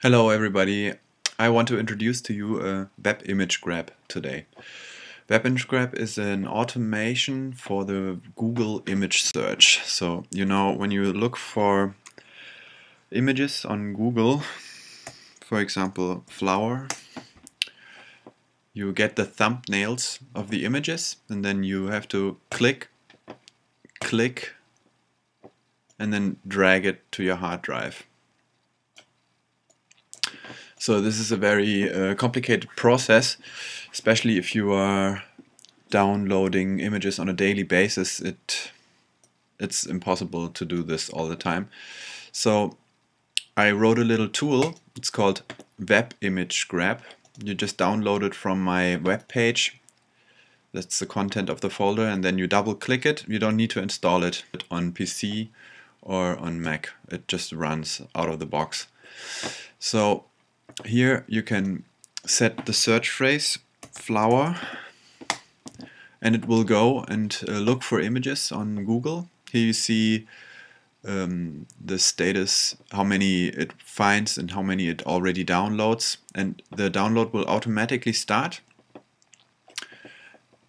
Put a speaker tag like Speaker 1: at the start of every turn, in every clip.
Speaker 1: Hello everybody. I want to introduce to you a web image grab today. Web image grab is an automation for the Google image search. So, you know, when you look for images on Google, for example, flower, you get the thumbnails of the images and then you have to click, click, and then drag it to your hard drive. So this is a very uh, complicated process, especially if you are downloading images on a daily basis. It it's impossible to do this all the time. So I wrote a little tool. It's called Web Image Grab. You just download it from my web page. That's the content of the folder, and then you double click it. You don't need to install it on PC or on Mac. It just runs out of the box. So here you can set the search phrase flower and it will go and uh, look for images on Google. Here you see um, the status, how many it finds and how many it already downloads and the download will automatically start.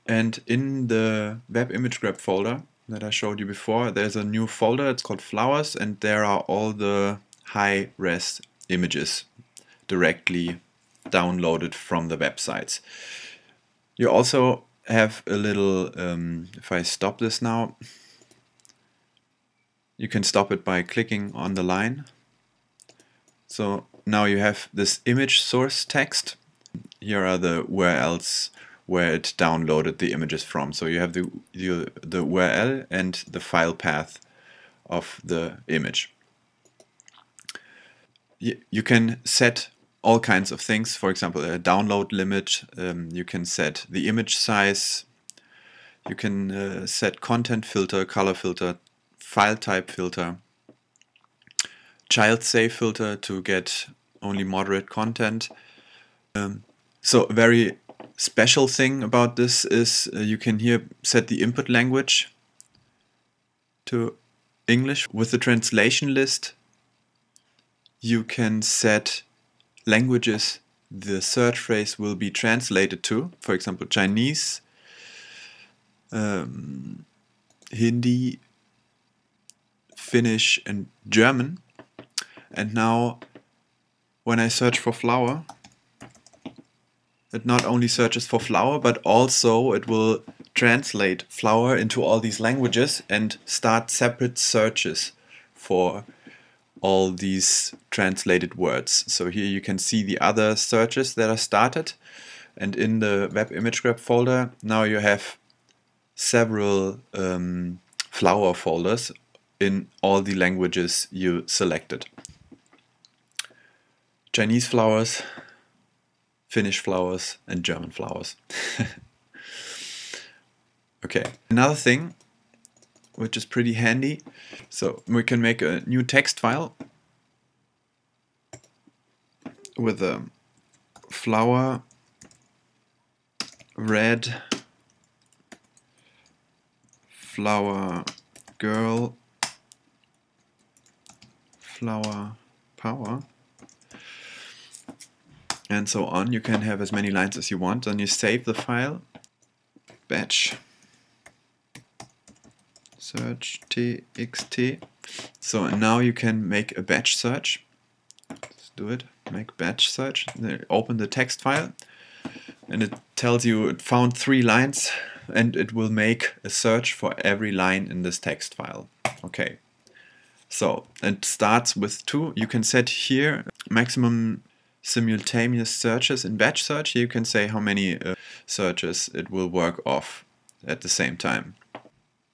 Speaker 1: And in the web image grab folder that I showed you before, there's a new folder, it's called flowers and there are all the high res images directly downloaded from the websites. You also have a little, um, if I stop this now, you can stop it by clicking on the line. So now you have this image source text. Here are the where else where it downloaded the images from. So you have the, the, the URL and the file path of the image. You can set all kinds of things. For example, a download limit. Um, you can set the image size. You can uh, set content filter, color filter, file type filter, child safe filter to get only moderate content. Um, so a very special thing about this is uh, you can here set the input language to English. With the translation list, you can set languages the search phrase will be translated to, for example, Chinese, um, Hindi, Finnish, and German. And now, when I search for flower, it not only searches for flower, but also it will translate flower into all these languages and start separate searches for all these translated words. So here you can see the other searches that are started and in the web image grab folder now you have several um, flower folders in all the languages you selected. Chinese flowers, Finnish flowers and German flowers. okay, another thing which is pretty handy. So we can make a new text file with a flower red flower girl flower power and so on. You can have as many lines as you want. Then you save the file, batch search txt. So now you can make a batch search. Let's do it. Make batch search. Open the text file and it tells you it found three lines and it will make a search for every line in this text file. Okay. So it starts with two. You can set here maximum simultaneous searches in batch search. You can say how many uh, searches it will work off at the same time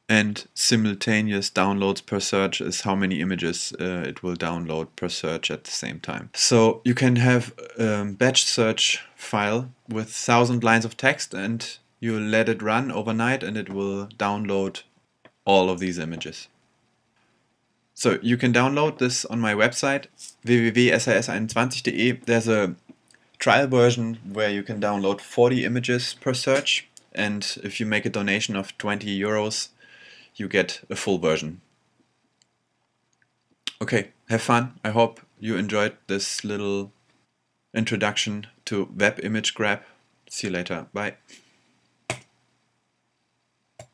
Speaker 1: and simultaneous downloads per search is how many images uh, it will download per search at the same time. So you can have a um, batch search file with thousand lines of text and you let it run overnight and it will download all of these images. So you can download this on my website www.sas21.de. There's a trial version where you can download 40 images per search and if you make a donation of 20 euros you get a full version. Okay, have fun. I hope you enjoyed this little introduction to Web Image Grab. See you later. Bye.